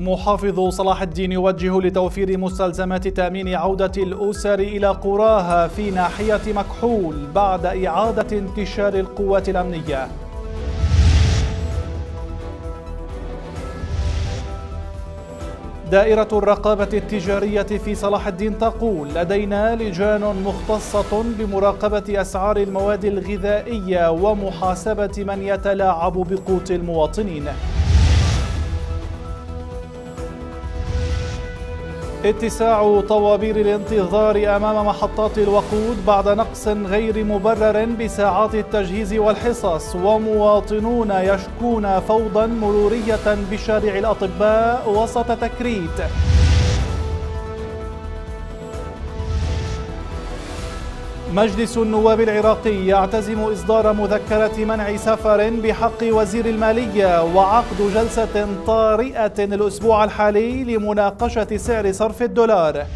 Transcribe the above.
محافظ صلاح الدين يوجه لتوفير مستلزمات تأمين عودة الأسر إلى قراها في ناحية مكحول بعد إعادة انتشار القوات الأمنية دائرة الرقابة التجارية في صلاح الدين تقول لدينا لجان مختصة بمراقبة أسعار المواد الغذائية ومحاسبة من يتلاعب بقوت المواطنين. اتساع طوابير الانتظار أمام محطات الوقود بعد نقص غير مبرر بساعات التجهيز والحصص ومواطنون يشكون فوضى مرورية بشارع الأطباء وسط تكريت. مجلس النواب العراقي يعتزم إصدار مذكرة منع سفر بحق وزير المالية وعقد جلسة طارئة الأسبوع الحالي لمناقشة سعر صرف الدولار.